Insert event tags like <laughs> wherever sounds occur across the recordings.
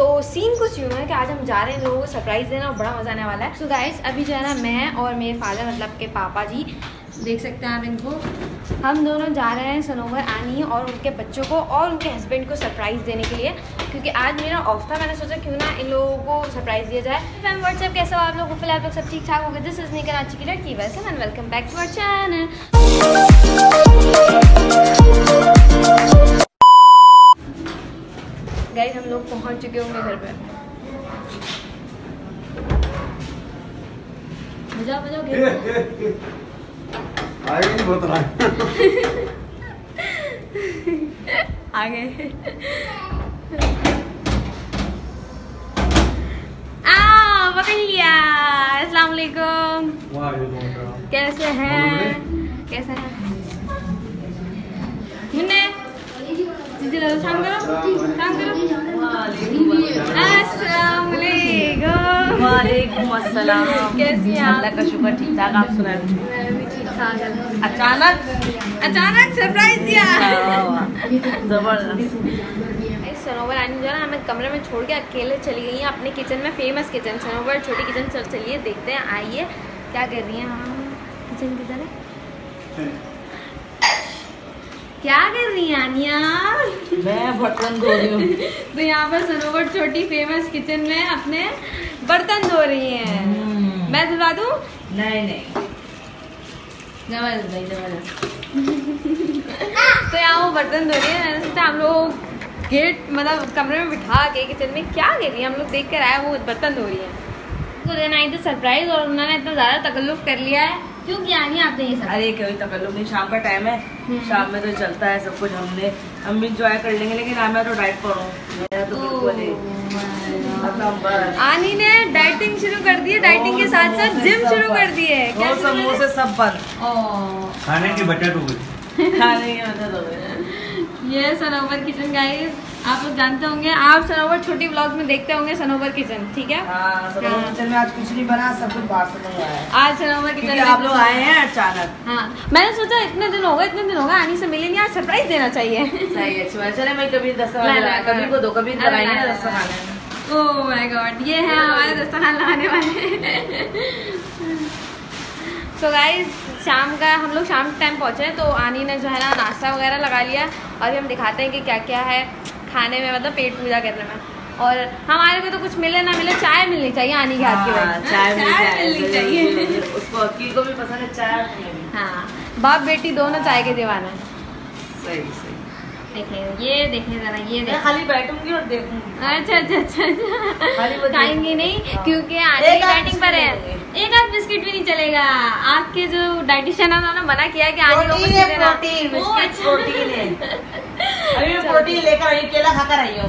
तो सीन कुछ यूँ है कि आज हम जा रहे हैं, लोगों को सरप्राइज़ देना और बड़ा मज़ा आने वाला है। सो so गाइस अभी जो है ना, मैं और मेरे फादर मतलब के पापा जी, देख सकते हैं आप इनको। हम दोनों जा रहे हैं सनोवर आनी और उनके बच्चों को और उनके हस्बैंड को सरप्राइज़ देने के लिए। क्योंकि आज मेरा ऑफ़ था, मैंने सोचा क्यों ना इन लोगों को सरप्राइज़ दिया जाए। मैम व्हाट्सएप कैसे हो आप लोग? फ़िलहाल आप लोग सब ठीक ठाक हो गए दिस इज़ निकल आज की लड़की। Welcome and welcome back to our channel बजाओ बजाओ गेट आएगा नहीं बहुत रहा आ गए आ पकड़ लिया अस्सलाम वालेकुम कैसे हैं कैसे हैं मुन्ने दीदी लो शाम करो शाम करो अस्सलाम वालेकुम वालेकुम अस्सलाम कैसी हैं अल्लाह का शुक्र ठीक ठाक आप सुनाए मैं भी ठीक ठाक अचानक? अचानक सरप्राइज़ दिया। ज़बरदस्त। सनोवर आनी जो है ना हमें कमरे में छोड़ के अकेले चली गई हैं अपने किचन में फ़ेमस किचन सनोवर छोटी किचन चल चलिए देखते हैं आइए क्या कर रही हैं हाँ किचन किधर है? क्या कर रही है आनिया? मैं बर्तन धो रही हूँ। <laughs> तो यहाँ पर सनोवर छोटी फ़ेमस किचन में अपने बर्तन धो रही हैं। हम्म। मैं धुला दूँ? नहीं नहीं। ज़बरदस्त भाई ज़बरदस्त। तो यहाँ वो बर्तन धो रही है। मैंने सोचा हम लोग गेट मतलब कमरे में बिठा के किचन में क्या कर रही है? हम लोग देख कर आए वो बर्तन धो रही है। तो देना आई थी सरप्राइज़ और उन्होंने इतना ज़्यादा तकल्लुफ कर लिया है। क्यों किया? नहीं आपने ये सब अरे कोई तकल्लुफ नहीं। शाम का टाइम है। शाम में तो चलता है सब कुछ हमने। हम भी इंजॉय कर लेंगे लेकिन मैं तो डाइट पर हूँ। मेरा तो बिल्कुल अपना बस आनी ने डाइटिंग शुरू कर दी है डाइटिंग के साथ साथ जिम शुरू कर दी है। क्या समोसे सब बंद। खाने की बचत हो गई। <laughs> खाने की मदद हो गई। ये सनोवर किचन गाइस आप लोग जानते होंगे आप सनोवर छोटी ब्लॉग्स में देखते होंगे सनोवर किचन ठीक है? हाँ हाँ। किचन में आज कुछ नहीं बना सब कुछ बाहर से मंगवाया आज सनोवर किचन आप लोग आए हैं अचानक। हाँ मैंने सोचा इतने दिन हो गए इतने दिन हो गए आनी से मिले नहीं आज सरप्राइज़ देना चाहिए। सही है अच्छी बात चले मैं कभी दस <laughs> कभी को दो कभी दस ओह माय गॉड ये है हमारे दस्तरखान लगाने वाले। सो गाइस शाम का हम लोग शाम के टाइम पहुँचे हैं, तो आनी ने जो है ना नाश्ता वगैरह लगा लिया। और अभी हम दिखाते हैं कि क्या क्या है खाने में मतलब पेट पूजा करने में। और हमारे को तो कुछ मिले ना मिले चाय मिलनी चाहिए आनी के हाथ की हाँ, चाय मिलनी चाहिए। उसको अकील को भी पसंद है चाय। हाँ बाप बेटी दोनों चाय के दीवाना। है सही सही। देखें ये देखे जरा ये मैं देखें। खाली बैठूँगी और देखूँगी। अच्छा अच्छा अच्छा अच्छा। खाएँगे नहीं हाँ। क्योंकि आध डाइटिंग पर है। एक आध बिस्किट भी नहीं चलेगा। आपके जो डाइटिशियन है उन्होंने मना किया कि आने लोग प्रोटीन। है। अभी मैं प्रोटीन लेकर आई केला खाकर आई हूँ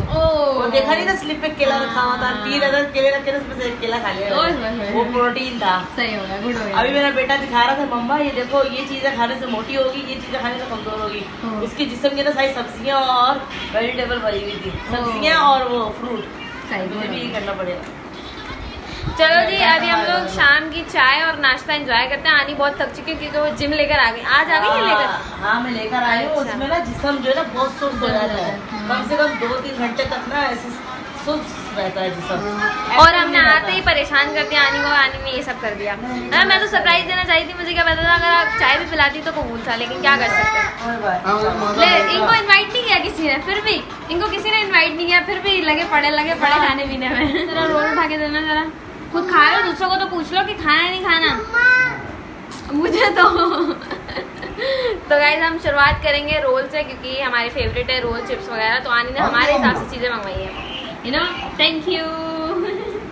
वो देखा नहीं ना स्लिप पे केला रखा हुआ था। तीन अदर केले रखे उसमें से केला खा लिया वो प्रोटीन था सही होगा गुड हो अभी मेरा बेटा दिखा रहा था मम्मा ये देखो ये चीज़ें खाने से मोटी होगी ये चीज़ें खाने से कमज़ोर होगी। उसके जिसम के ना सारी सब्ज़ियाँ और वेजिटेबल भरी हुई थी। सब्ज़ियाँ और वो फ्रूट सही मुझे भी ये करना पड़ेगा। चलो जी अभी हम लोग शाम की चाय और नाश्ता एंजॉय करते हैं। आनी बहुत थक चुकी है क्योंकि वो जिम लेकर आ गई। आज आ गई है लेकर? हाँ, हाँ मैं लेकर आई हूँ। उसमें ना जिस्म जो है ना बहुत सुस्त हो जाता है। हाँ। कम से कम दो तीन घंटे तक ना ऐसे सुस्त रहता है जिस्म और हमने आते ही परेशान कर दिया आनी को आनी ने ये सब कर दिया। हाँ, मैं तो सरप्राइज़ देना चाही थी मुझे क्या पता था अगर आप चाय भी पिलाती तो कबूल था लेकिन क्या कर सकते हैं? ले इनको इनवाइट नहीं किया किसी ने? फिर भी इनको किसी ने इनवाइट नहीं किया फिर भी लगे पड़े लगे पड़े खाने पीने में। जरा रोल उठा के देना जरा। खुद खा रहे हो दूसरों को तो पूछ लो कि खाना नहीं खाना। मुझे तो तो गाइज़ हम शुरुआत करेंगे रोल से क्योंकि हमारे फेवरेट है रोल चिप्स वगैरह तो आनी ने हमारे हिसाब से चीज़ें मंगवाई है। यू नो थैंक यू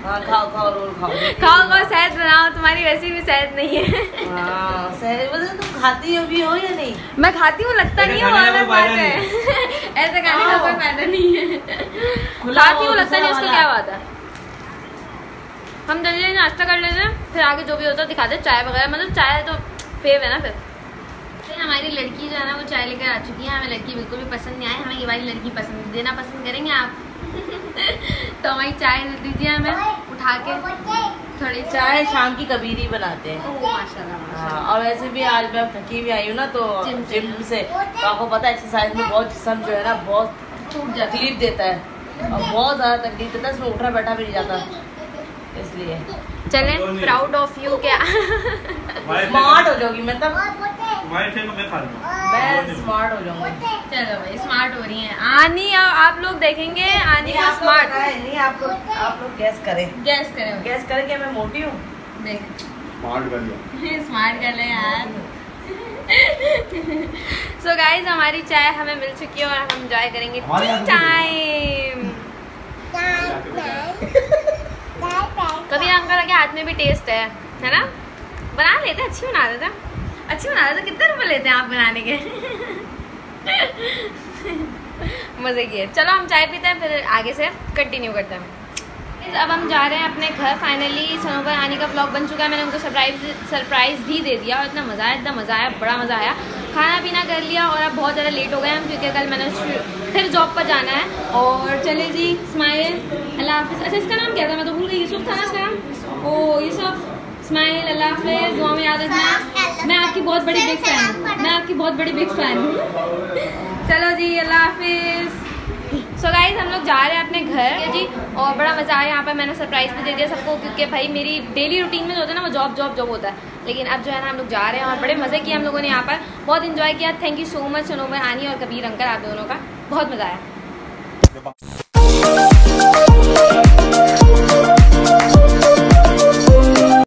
हाँ खाओ खाओ रोल खाओ। खाओ खाओ शायद बनाओ तुम्हारी रेसिपी शायद नहीं है। हाँ सही मतलब तुम खाती हो भी हो या नहीं? मैं खाती हूँ लगता नहीं है अलग बात है। <laughs> ऐसे खाने का कोई फ़ायदा नहीं है। खाती हूँ लगता नहीं उसको क्या बात है। हम जल्दी जल्दी नाश्ता कर लेते हैं फिर आगे जो भी होता है दिखाते हैं चाय वगैरह। मतलब चाय तो फेव है ना फिर। फिर हमारी लड़की जो है ना वो चाय लेकर आ चुकी है। हमें लड़की बिल्कुल भी पसंद नहीं आई। हमें ये वाली लड़की पसंद देना पसंद करेंगे आप? <laughs> तो हमारी चाय दे दीजिए हमें उठा के। थोड़ी चाय शाम की कबीरी बनाते हैं। माशाल्लाह हाँ, और वैसे भी आज मैं थकी हुई आई हूँ ना तो जिम से। जिम से। तो आपको पता है एक्सरसाइज में बहुत जिसम जो है ना बहुत तकलीफ़ देता है। और बहुत ज़्यादा तकलीफ़ देता है इसमें उठा बैठा भी नहीं जाता। इसलिए। चले प्राउड ऑफ़ यू क्या? स्मार्ट हो जाओगी मैं तब हमारे थे तो मैं स्मार्ट हो जाऊँगी। चलो भाई स्मार्ट हो रही हैं। आनी अब आप लोग देखेंगे आनी को स्मार्ट नहीं आप लोग आप लोग गैस करें। गैस करें। गैस करें कि मैं मोटी हूँ? देख। स्मार्ट कर लिया। <laughs> स्मार्ट कर ले यार। <laughs> सो गाइज़ हमारी चाय हमें मिल चुकी है और हम एंजॉय करेंगे तो टाइम <laughs> हाथ में भी टेस्ट है है ना? बना लेते, अच्छी बना देते। अच्छी बना देते, कितने रुपए लेते हैं आप बनाने के? <laughs> मज़े की है चलो, हम चाय पीते हैं, फिर आगे से कंटिन्यू करते हैं। अब हम जा रहे हैं अपने घर फाइनली सनोवर आने का ब्लॉग बन चुका है। मैंने उनको सरप्राइज़ सरप्राइज़ भी दे दिया और इतना मज़ा आया, इतना मज़ा आया, बड़ा मज़ा आया। खाना पीना कर लिया और अब बहुत ज़्यादा लेट हो गए हम, क्योंकि कल मैंने फिर जॉब पर जाना है। और चले जी स्माइल अल्लाह हाफिज़। अच्छा इसका नाम क्या था? मैं तो भूल गई। यूसुफ था ना इसका नाम? ओ, यूसुफ स्माइल अल्लाह हाफिज़, दुआ में याद रखना। मैं आपकी बहुत बड़ी बिग फ़ैन हूँ। मैं आपकी बहुत बड़ी बिग फ़ैन हूँ। चलो जी, अल्लाह हाफिज़। सो so गाइज़ हम लोग जा रहे हैं अपने घर। है जी और बड़ा मज़ा आया यहाँ पर मैंने सरप्राइज़ भी दे दिया सबको क्योंकि भाई मेरी डेली रूटीन में जो होता है ना वो जॉब जॉब जॉब होता है। लेकिन अब जो है ना हम लोग जा रहे हैं और बड़े मज़े किए हम लोगों ने यहाँ पर। बहुत इन्जॉय किया। Thank you so much Sonobar आनी और कबीर अंकल आप दोनों का। बहुत मज़ा आया।